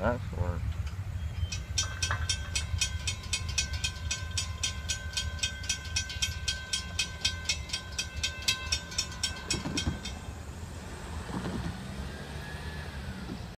us or